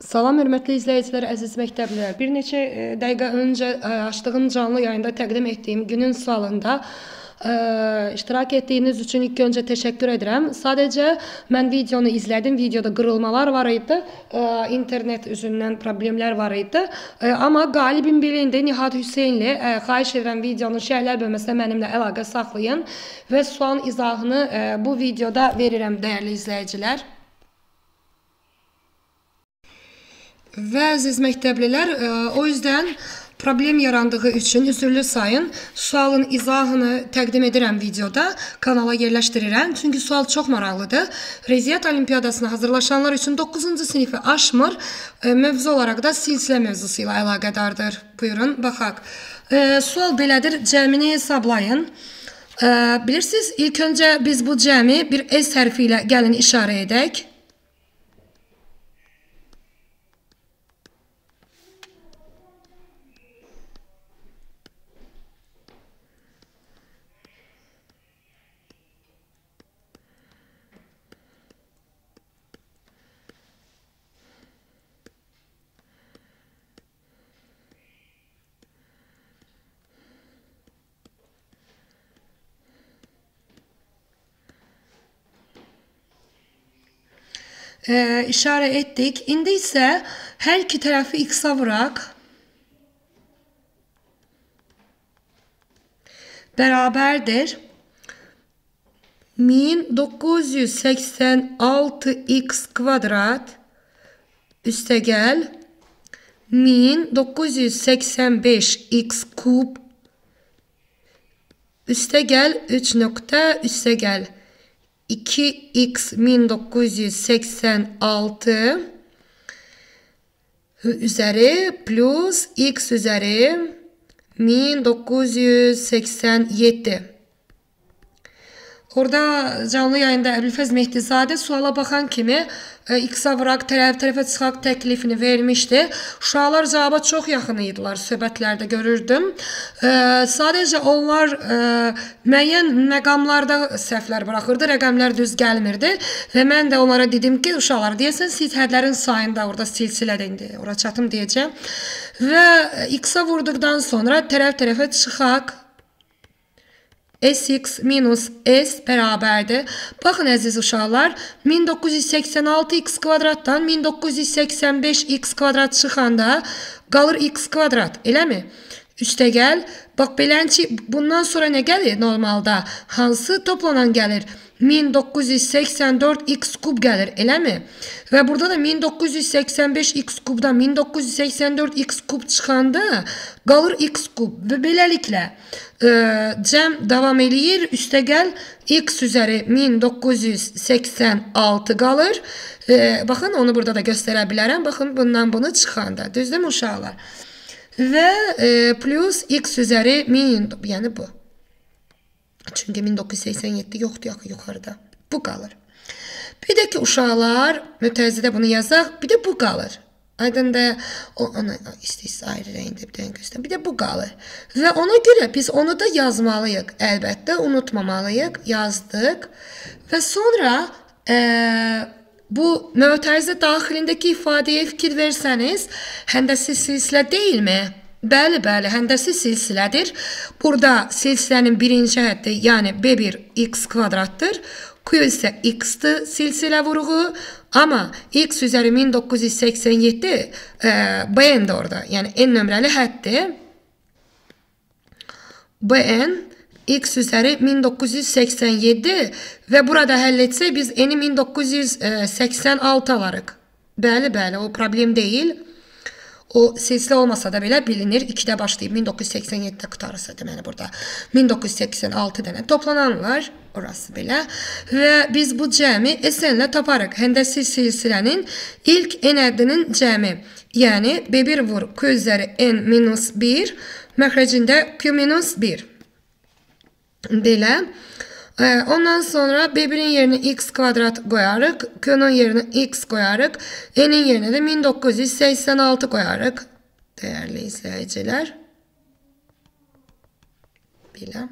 Salam hörmətli izləyicilər, əziz məktəblilər. Bir neçə e, dəqiqə öncə e, açdığım canlı yayında təqdim etdiyim günün sualında ə, iştirak etdiyiniz üçün ilk öncə təşəkkür edirəm. Sadəcə mən videonu izlədim. Videoda qırılmalar var idi. Ə, internet üzündən problemlər var idi. Ə, amma qalibim bilindi Nihat Hüseynli. Ə, xahiş edirəm videonun şərhlər bölməsində mənimlə əlaqə saxlayın və sualın izahını ə, bu videoda verirəm dəyərli izləyicilər. Və əziz məktəblilər, ə, o yüzden problem yarandığı üçün üzürlü sayın. Sualın izahını təqdim edirəm videoda, kanala yerləşdirirəm. Çünki sual çox maraqlıdır. Riyaziyyat Olimpiyadasına hazırlaşanlar üçün 9-cu sinifi aşmır. Ə, mövzu olaraq da silsilə mövzusu ilə əlaqədardır. Buyurun, baxaq. Ə, sual belədir, cəmini hesablayın. Ə, bilirsiniz, ilk öncə biz bu cəmi bir S hərfi ilə gəlin işarə edək. E, işaret ettik. İndi isə hər iki tərəfi x-a vuraq. Bərabərdir. 1986x kvadrat üstəgəl 1985x kub üstəgəl 3 nöqtə üstəgəl 2x 1986 üzeri plus x üzeri 1987. Orada canlı yayında Əbülfəz Mehdizadə suala baxan kimi e, X-a vuraq, tərəf tərəfə çıxaq təklifini vermişdi. Uşaqlar cavaba çox yaxın idilər, söhbətlərdə görürdüm. E, sadəcə onlar e, müəyyən məqamlarda səhvlər buraxırdı, rəqəmlər düz gəlmirdi və mən də onlara dedim ki, uşaqlar deyəsən siz hədlərin sayında orada silsilədə indi ora çatım deyəcəm. Və X-a vurduqdan sonra tərəf tərəfə çıxaq Sx minus S bərabərdir. Baxın əziz uşaqlar, 1986x kvadratdan 1985x kvadrat çıxanda qalır x kvadrat, eləmi? Üstəgəl, bax belənçi bundan sonra nə gəlir normalda? Hansı toplanan gəlir? 1984x kub gəlir, eləmi? Və burada da 1985x kubdan 1984x kub çıxanda qalır x kub və beləliklə ə, cəm davam eləyir. Üstəgəl x üzəri 1986 qalır. Ə, baxın onu burada da göstərə bilərəm. Baxın bundan bunu çıxanda. Düzdürmü uşaqlar? Və ə, plus x üzəri 1000 yəni bu. Çünki 1987 yoxdur axı yuxarıda. Bu qalır. Bir də ki uşaqlar mütəzzidə bunu yazaq, bir də bu qalır. Aydındır. O ona istəyirsə ayrı rəngdə bir dənə göstərin. Bir də bu qalır. Və ona görə biz onu da yazmalıyıq. Əlbəttə unutmamalıyıq. Yazdıq. Və sonra e, bu mötərizə daxilindəki ifadəyə fikir versəniz, həndəsi silsilə deyilmi? Bəli, bəli, həndəsi silsilədir. Burada silsilənin birinci həddi, yəni B1 x kvadratdır. Q isə x-dir silsilə vuruğu. Amma x üzəri 1987 e, bn də orada. Yəni n nömrəli həddir. bn x üzəri 1987 və burada həll etsək biz n-i 1986 alarıq. Bəli, bəli, o problem deyil. O silsilə olmasa da belə bilinir. 2-də başlayıb 1987-də qutarırsa deməli burada 1986 dənə toplananlar orası belə və biz bu cəmi SN-lə taparıq. Həndəsi silsilənin ilk n əddinin cəmi. Yəni B1 vur Q üzəri n minus 1 məxrəcində Q minus 1. Belə. Ee, ondan sonra B1'in yerine x kvadrat koyarık. Q'nun yerine x koyarık. N'in yerine de 1986 koyarık. Değerli izleyiciler. Belə.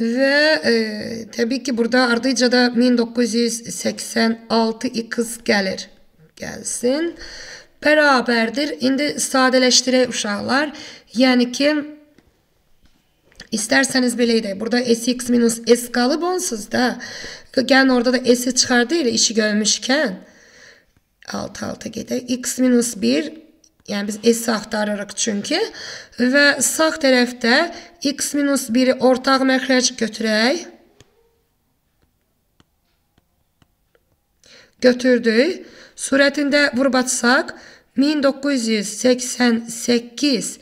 Ve e, tabii ki burada ardıca da 1986 x gelir. gəlsin. Bərabərdir. İndi sadələşdirək uşaqlar. Yəni ki, İsterseniz belə edək. Burada sx minus s qalıb onsuz da. Gəlin orada da s-i çıxardıq işi görmüşkən. Alt alta gedək. x minus 1 Yəni biz S axtarırıq çünki və sağ tərəfdə x minus 1-i ortaq məxrəc götürək. Götürdük. Surətində vurub açsaq 1988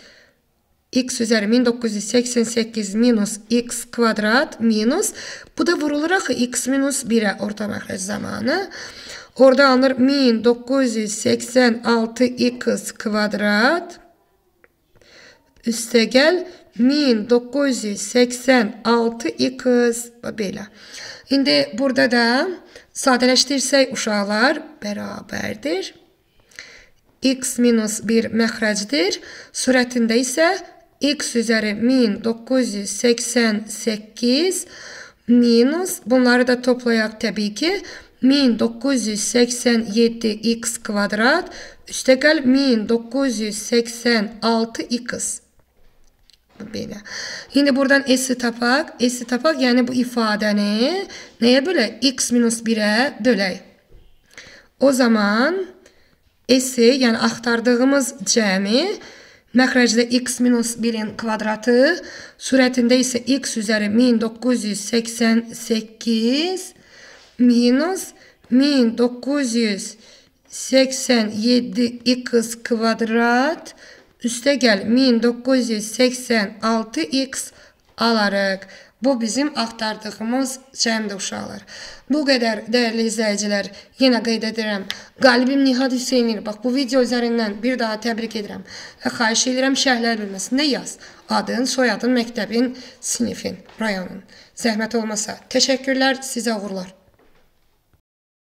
x üzəri 1988 minus x kvadrat minus bu da vurulur axı x minus 1-ə orta məxrəc zamanı. Orada alınır 1986x kvadrat üstəgəl 1986x belə. İndi burada da sadələşdirsək uşaqlar bərabərdir. x minus 1 məxrəcdir. Surətində isə x üzəri 1988 minus bunları da toplayaq təbii ki 1987x kvadrat üstəgəl 1986x. Belə. İndi buradan s-i tapaq. S-i tapaq, yəni bu ifadəni nəyə bölək? x minus 1-ə bölək. O zaman s-i, yəni axtardığımız cəmi məxrəcdə x minus 1-in kvadratı, surətində isə x üzəri 1988 minus 1987x kvadrat üstə gəl 1986x alarıq. Bu bizim axtardığımız cəmdir uşaqlar. Bu qədər dəyərli izləyicilər, yenə qeyd edirəm. Qalibim Nihad Hüseynir. Bax bu video üzərindən bir daha təbrik edirəm və xahiş edirəm şərhlər bölməsində yaz. Adın, soyadın, məktəbin, sinifin, rayonun. Zəhmət olmasa. Təşəkkürlər, sizə uğurlar.